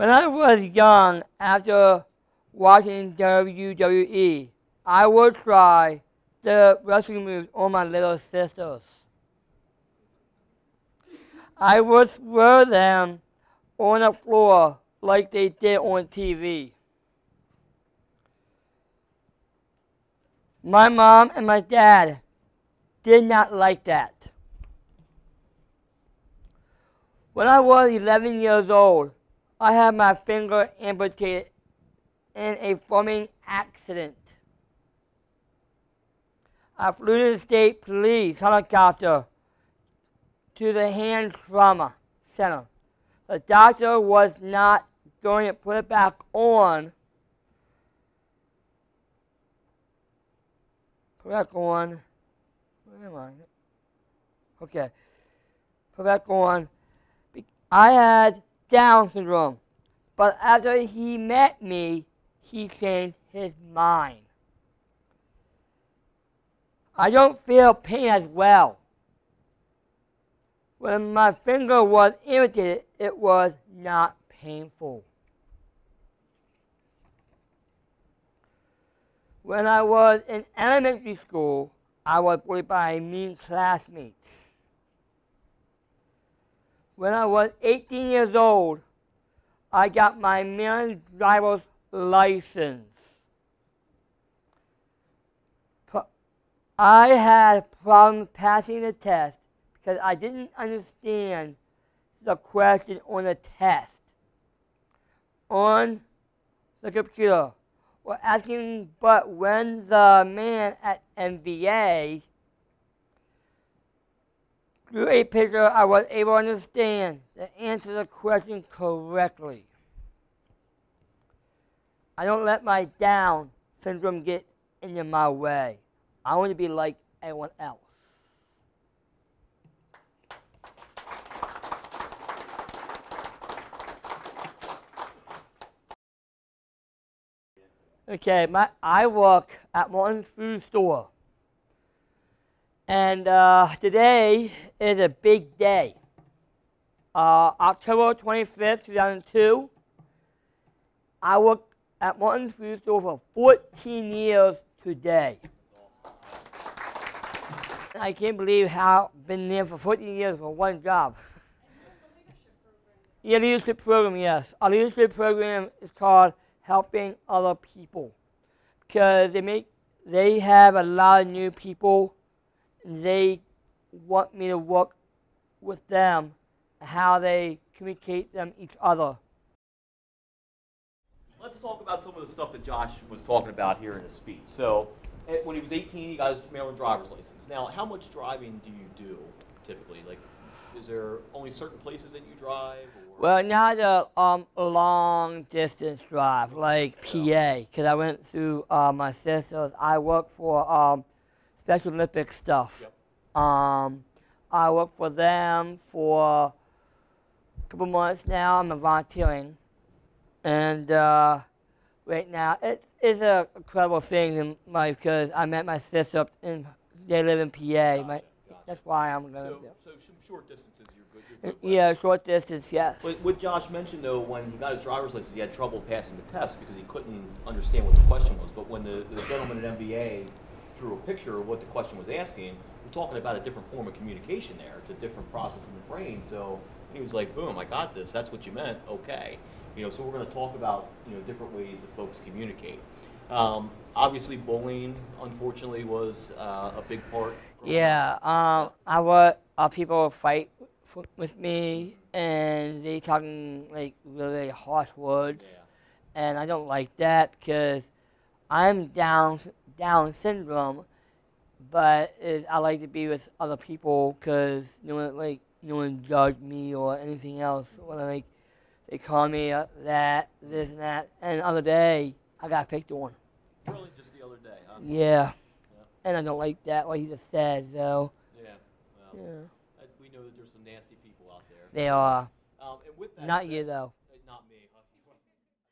When I was young, after watching WWE, I would try the wrestling moves on my little sisters. I would throw them on the floor like they did on TV. My mom and my dad did not like that. When I was 11 years old, I had my finger amputated in a farming accident. I flew to the state police helicopter to the hand trauma center. The doctor was not going to put it back on. Put back on. Where am I? Okay. Put back on. I had Down syndrome. But after he met me, he changed his mind. I don't feel pain as well. When my finger was irritated, it was not painful. When I was in elementary school, I was bullied by mean classmates. When I was 18 years old, I got my Maryland driver's license. I had problems passing the test because I didn't understand the question on the test. On the computer, we're asking, but when the man at MVA drew a picture, I was able to understand the answer the question correctly. I don't let my Down syndrome get in my way. I want to be like everyone else. Okay, my, I work at Martin's Food Store. And uh, today is a big day. Uh, October 25th, 2002, I worked at Martin's Food Store for 14 years today. I can't believe how I've been there for 14 years for one job. yeah, leadership program, yes. Our leadership program is called Helping Other People because they make they have a lot of new people they want me to work with them, how they communicate them each other. Let's talk about some of the stuff that Josh was talking about here in his speech. So, eh, when he was 18, he got his Maryland driver's license. Now, how much driving do you do typically? Like, is there only certain places that you drive? Or? Well, not a um, long distance drive like PA, because I went through uh, my sister's. I work for um, Special Olympic stuff. Yep. Um, I work for them for a couple months now. I'm volunteering, and uh, right now it is an incredible thing in my because I met my sister up in they live in PA. Gotcha, my, gotcha. That's why I'm gonna. So, do. so some short distances, you're good. You're good yeah, short distance, yes. But what Josh mentioned though, when he got his driver's license, he had trouble passing the test because he couldn't understand what the question was. But when the, the gentleman at MVA drew a picture of what the question was asking, we're talking about a different form of communication there. It's a different process in the brain. So he was like, boom, I got this. That's what you meant. Okay. You know, so we're going to talk about, you know, different ways that folks communicate. Um, obviously, bullying, unfortunately, was uh, a big part. Yeah, um, I would, uh, people fight with me, and they talking like really harsh words, yeah. and I don't like that because I'm down down syndrome, but it, I like to be with other people because no one like no one judge me or anything else. When like they call me uh, that, this and that, and the other day I got picked on. Really, just the other day, huh? Yeah. yeah. And I don't like that what he just said. So. Yeah. Well, yeah. we know that there's some nasty people out there. They are. Um, Not said, you though.